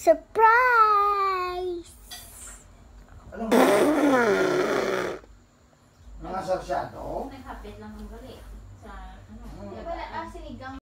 Surprise! Alam mo? Mga sarsyado. Nagkapit lang ng galit.